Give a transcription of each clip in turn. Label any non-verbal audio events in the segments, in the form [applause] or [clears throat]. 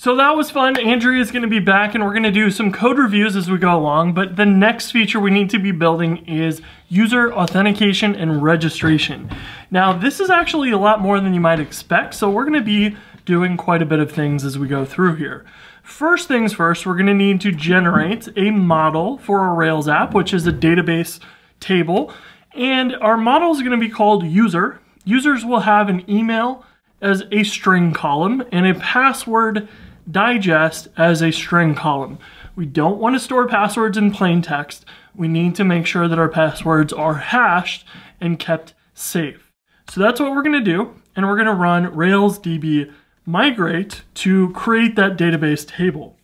So that was fun. Andrea is going to be back and we're going to do some code reviews as we go along. But the next feature we need to be building is user authentication and registration. Now, this is actually a lot more than you might expect. So we're going to be doing quite a bit of things as we go through here. First things first, we're going to need to generate a model for our Rails app, which is a database table. And our model is going to be called user. Users will have an email as a string column and a password digest as a string column. We don't want to store passwords in plain text. We need to make sure that our passwords are hashed and kept safe. So that's what we're going to do. And we're going to run Rails DB migrate to create that database table.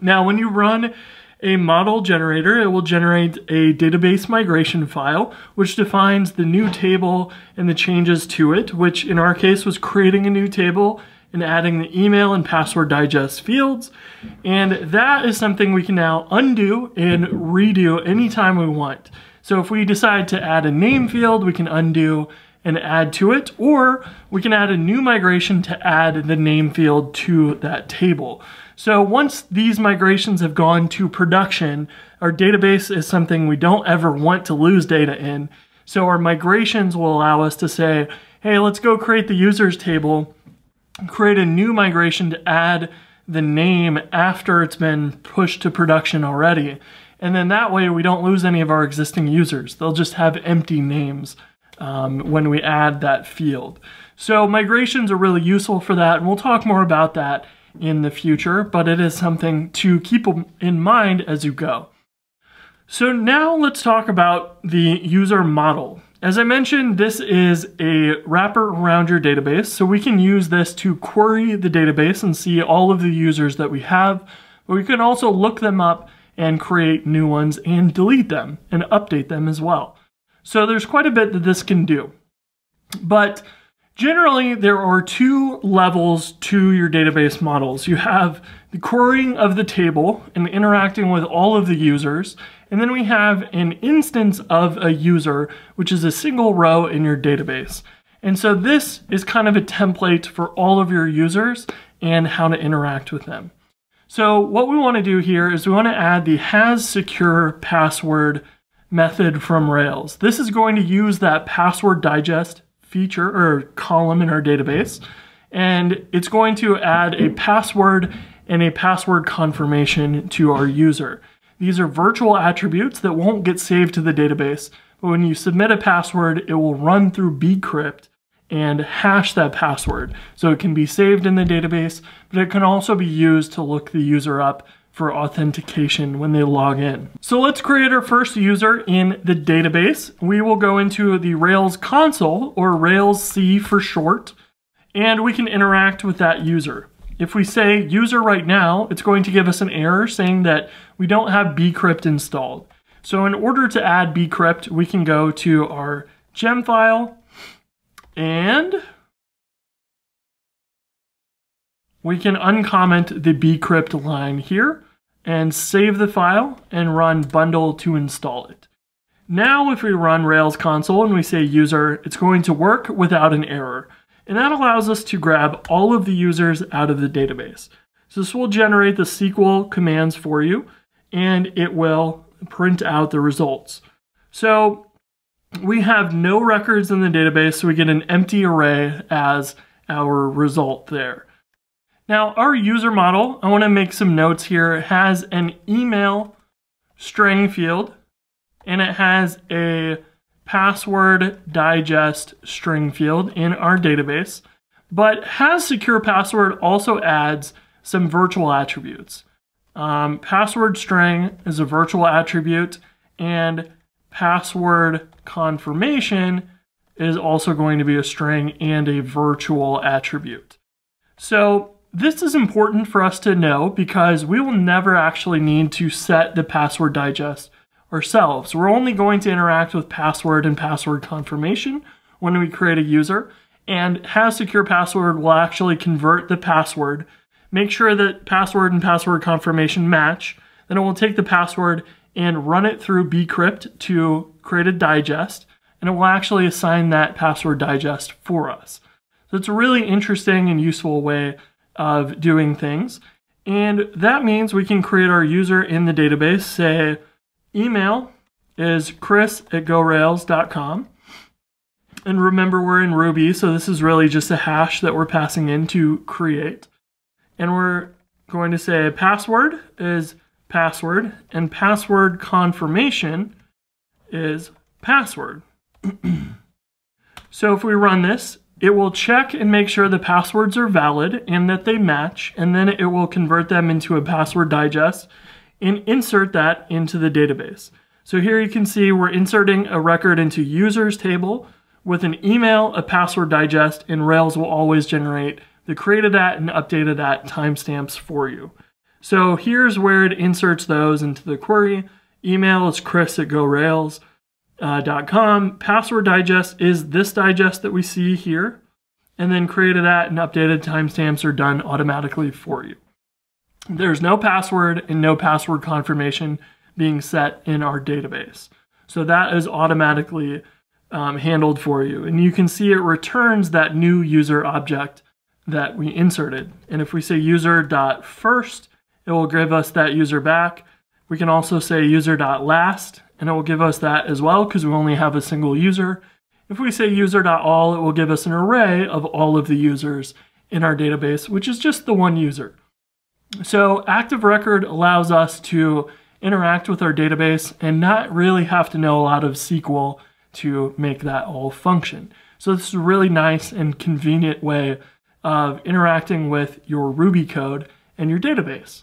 Now, when you run a model generator, it will generate a database migration file, which defines the new table and the changes to it, which in our case was creating a new table and adding the email and password digest fields. And that is something we can now undo and redo anytime we want. So if we decide to add a name field, we can undo and add to it, or we can add a new migration to add the name field to that table. So once these migrations have gone to production, our database is something we don't ever want to lose data in. So our migrations will allow us to say, hey, let's go create the users table, create a new migration to add the name after it's been pushed to production already. And then that way we don't lose any of our existing users. They'll just have empty names um, when we add that field. So migrations are really useful for that, and we'll talk more about that in the future, but it is something to keep in mind as you go. So now let's talk about the user model. As I mentioned, this is a wrapper around your database, so we can use this to query the database and see all of the users that we have, but we can also look them up and create new ones and delete them and update them as well. So there's quite a bit that this can do. But Generally, there are two levels to your database models. You have the querying of the table and interacting with all of the users, and then we have an instance of a user, which is a single row in your database. And so this is kind of a template for all of your users and how to interact with them. So what we want to do here is we want to add the has secure password method from Rails. This is going to use that password digest feature or column in our database. And it's going to add a password and a password confirmation to our user. These are virtual attributes that won't get saved to the database, but when you submit a password, it will run through bcrypt and hash that password. So it can be saved in the database, but it can also be used to look the user up for authentication when they log in. So let's create our first user in the database. We will go into the Rails console or Rails C for short, and we can interact with that user. If we say user right now, it's going to give us an error saying that we don't have bcrypt installed. So in order to add bcrypt, we can go to our gem file and we can uncomment the bcrypt line here and save the file and run bundle to install it. Now if we run Rails console and we say user, it's going to work without an error. And that allows us to grab all of the users out of the database. So this will generate the SQL commands for you and it will print out the results. So we have no records in the database, so we get an empty array as our result there. Now, our user model, I want to make some notes here, has an email string field and it has a password digest string field in our database. But has secure password also adds some virtual attributes. Um, password string is a virtual attribute and password confirmation is also going to be a string and a virtual attribute. So this is important for us to know because we will never actually need to set the password digest ourselves. We're only going to interact with password and password confirmation when we create a user and has secure password will actually convert the password, make sure that password and password confirmation match, then it will take the password and run it through bcrypt to create a digest, and it will actually assign that password digest for us. So it's a really interesting and useful way of doing things. And that means we can create our user in the database, say email is chris at gorails.com. And remember, we're in Ruby, so this is really just a hash that we're passing in to create. And we're going to say password is password, and password confirmation is password. [clears throat] so if we run this, it will check and make sure the passwords are valid and that they match, and then it will convert them into a password digest and insert that into the database. So here you can see we're inserting a record into users table with an email, a password digest, and Rails will always generate the created at and updated at timestamps for you. So here's where it inserts those into the query. Email is chris at gorails.com. Uh, password digest is this digest that we see here. And then created at and updated timestamps are done automatically for you. There's no password and no password confirmation being set in our database. So that is automatically um, handled for you. And you can see it returns that new user object that we inserted. And if we say user.first, it will give us that user back. We can also say user.last, and it will give us that as well because we only have a single user. If we say user.all, it will give us an array of all of the users in our database, which is just the one user. So Active Record allows us to interact with our database and not really have to know a lot of SQL to make that all function. So this is a really nice and convenient way of interacting with your Ruby code and your database.